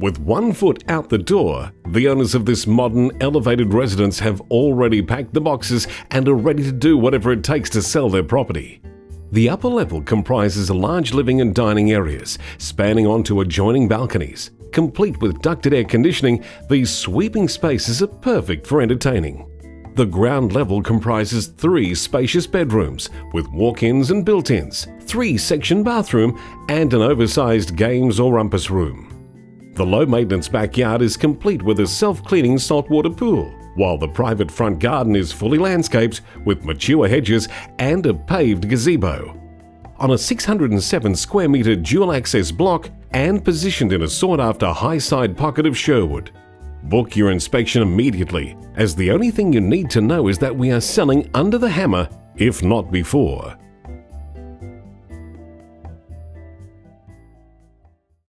With one foot out the door, the owners of this modern, elevated residence have already packed the boxes and are ready to do whatever it takes to sell their property. The upper level comprises large living and dining areas, spanning onto adjoining balconies. Complete with ducted air conditioning, these sweeping spaces are perfect for entertaining. The ground level comprises three spacious bedrooms with walk-ins and built-ins, three-section bathroom and an oversized games or rumpus room. The low-maintenance backyard is complete with a self-cleaning saltwater pool, while the private front garden is fully landscaped with mature hedges and a paved gazebo. On a 607 square metre dual access block and positioned in a sought-after high-side pocket of Sherwood. Book your inspection immediately, as the only thing you need to know is that we are selling under the hammer, if not before.